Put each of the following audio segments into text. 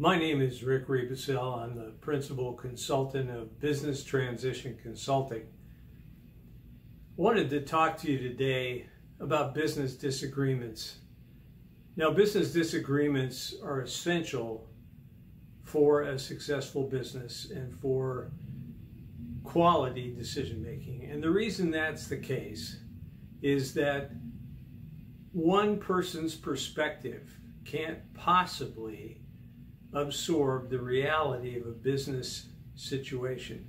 My name is Rick Riebesell. I'm the principal consultant of Business Transition Consulting. Wanted to talk to you today about business disagreements. Now, business disagreements are essential for a successful business and for quality decision making. And the reason that's the case is that one person's perspective can't possibly absorb the reality of a business situation.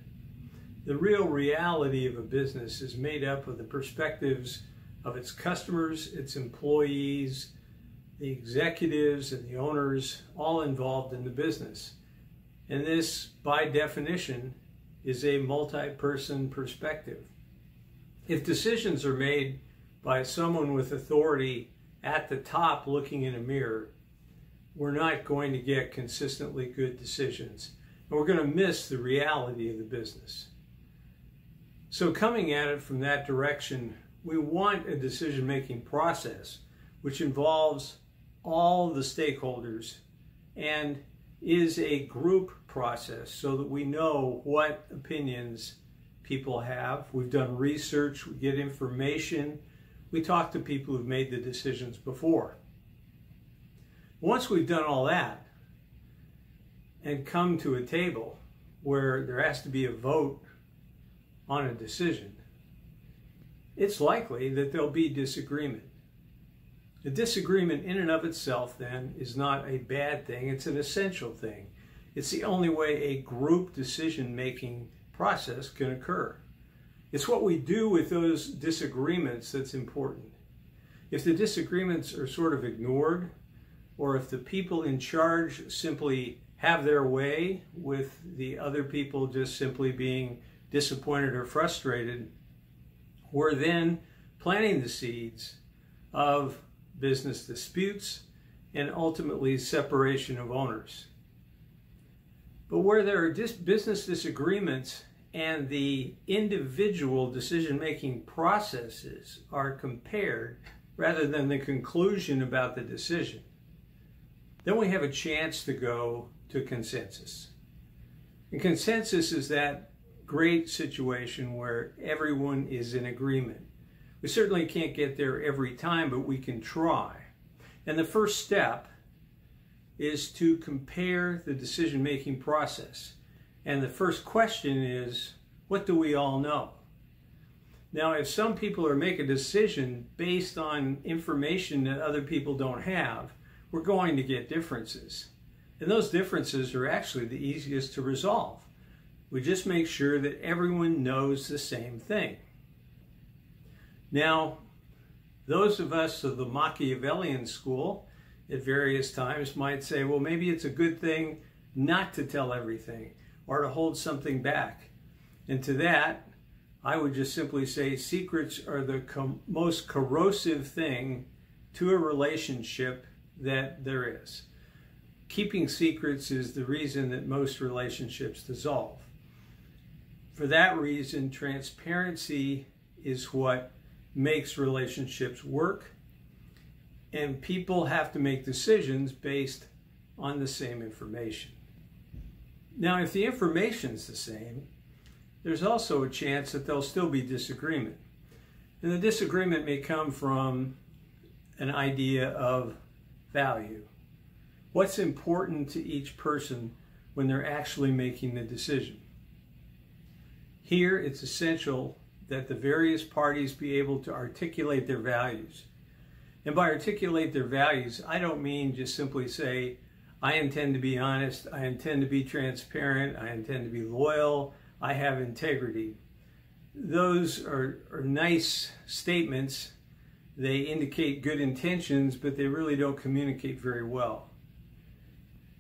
The real reality of a business is made up of the perspectives of its customers, its employees, the executives, and the owners, all involved in the business. And this, by definition, is a multi person perspective. If decisions are made by someone with authority at the top looking in a mirror, we're not going to get consistently good decisions. And we're going to miss the reality of the business. So, coming at it from that direction, we want a decision making process which involves all the stakeholders and is a group process so that we know what opinions people have. We've done research, we get information, we talk to people who've made the decisions before. Once we've done all that and come to a table where there has to be a vote on a decision, it's likely that there'll be disagreement. The disagreement in and of itself then is not a bad thing, it's an essential thing. It's the only way a group decision making process can occur. It's what we do with those disagreements that's important. If the disagreements are sort of ignored, or if the people in charge simply have their way with the other people just simply being disappointed or frustrated, we're then planting the seeds of business disputes and ultimately separation of owners. But where there are dis- business disagreements and the individual decision making processes are compared rather than the conclusion about the decision, then we have a chance to go to consensus. And consensus is that great situation where everyone is in agreement. We certainly can't get there every time, but we can try. And the first step is to compare the decision making process. And the first question is what do we all know? Now, if some people are making a decision based on information that other people don't have, we're going to get differences. And those differences are actually the easiest to resolve. We just make sure that everyone knows the same thing. Now, those of us of the Machiavellian school at various times might say, well, maybe it's a good thing not to tell everything or to hold something back. And to that, I would just simply say secrets are the most corrosive thing to a relationship that there is. Keeping secrets is the reason that most relationships dissolve. For that reason, transparency is what makes relationships work, and people have to make decisions based on the same information. Now, if the information is the same, there's also a chance that there'll still be disagreement. And the disagreement may come from an idea of value. What's important to each person when they're actually making the decision? Here, it's essential that the various parties be able to articulate their values. And by articulate their values, I don't mean just simply say, I intend to be honest, I intend to be transparent, I intend to be loyal, I have integrity. Those are, are nice statements. They indicate good intentions, but they really don't communicate very well.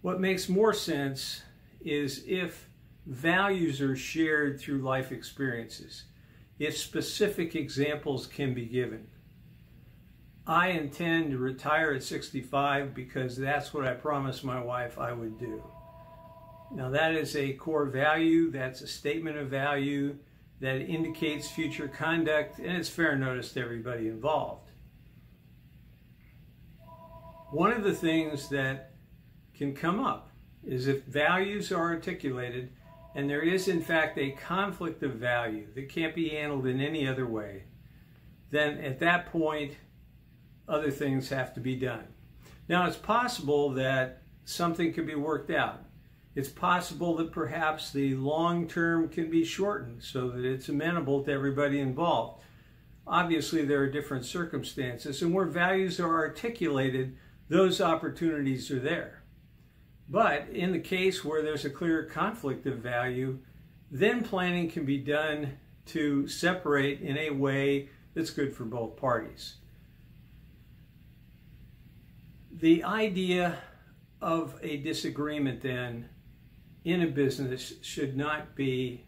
What makes more sense is if values are shared through life experiences if specific examples can be given. I intend to retire at 65 because that's what I promised my wife I would do. Now, that is a core value, that's a statement of value that indicates future conduct, and it's fair notice to everybody involved. One of the things that can come up is if values are articulated and there is in fact a conflict of value that can't be handled in any other way, then at that point, other things have to be done. Now, it's possible that something could be worked out. It's possible that perhaps the long term can be shortened so that it's amenable to everybody involved. Obviously, there are different circumstances, and where values are articulated, those opportunities are there. But in the case where there's a clear conflict of value, then planning can be done to separate in a way that's good for both parties. The idea of a disagreement then in a business should not be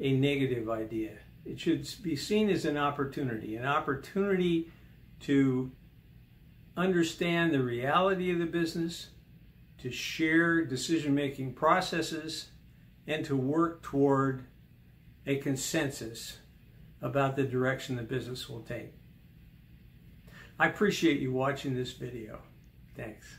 a negative idea. It should be seen as an opportunity, an opportunity to understand the reality of the business, to share decision making processes, and to work toward a consensus about the direction the business will take. I appreciate you watching this video. Thanks.